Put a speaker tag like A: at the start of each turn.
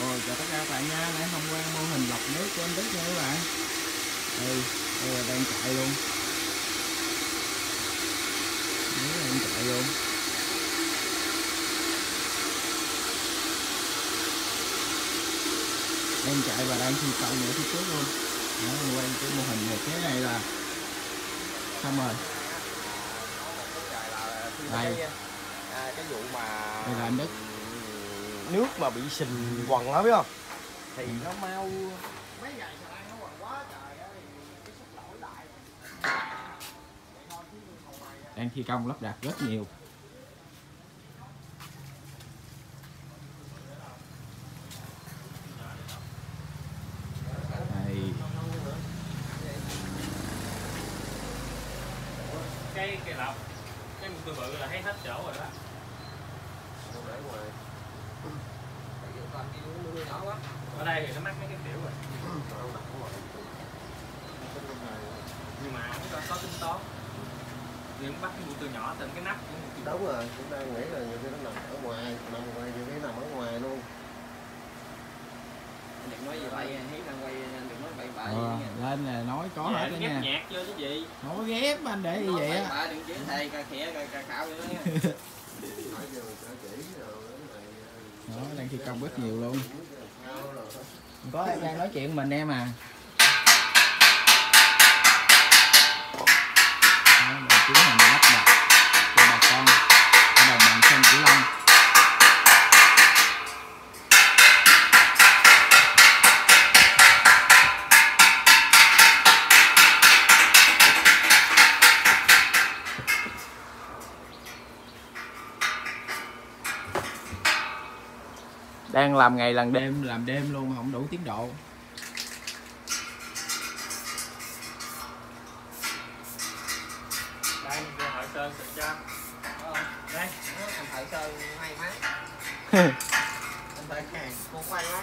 A: Rồi chào tất cả các bạn nha, nãy hôm qua mô hình lọc nước của anh Đức nha các bạn. Đây, đây là đang chạy luôn. Nước đang chạy luôn. Đang chạy và đang thi công ở phía trước luôn. Đó, mình quay cái mô hình này, cái này là Xong rồi, Đây.
B: à, cái vụ mà
A: đây là anh Đức
B: nước mà bị sình quần á biết không? Thì nó mau mấy ngày xà lan nó quần quá trời ơi cái xúc lỗi lại.
A: Đang thi công lắp đặt rất nhiều.
C: Cái cái lọc cái một từ bự là thấy hết chỗ rồi đó
B: để ngoài tại vì toàn đi uống nước nhỏ quá
C: ở đây thì nó mắc mấy cái kiểu rồi. Nhưng mà nó có, có tính toán. Thì cũng bắt cái mũi từ nhỏ từ cái nắp của
B: đúng rồi chúng ta nghĩ là nhiều khi nó nằm ở ngoài nằm ngoài nhiều khi nằm ở ngoài luôn.
D: Đừng nói gì vậy? Thấy đang quay đừng nói bậy bạ
A: ờ, lên là nói có
C: Dạ,
A: hết đó nha.
C: nhạc vô chứ gì.
A: Có ghép anh để như vậy
D: bậy
A: á
D: bạ đừng chỉ thầy cà khịa cà cà khạo vậy đó nha.
B: Nói
A: đó đang thi công rất nhiều luôn có em đang nói chuyện mình em à. đang làm ngày làm đêm làm đêm luôn mà không đủ tiến độ.
C: Đây,
D: thằng Thợ Sơn hay máy Thằng Thợ Hàng, cô quay máy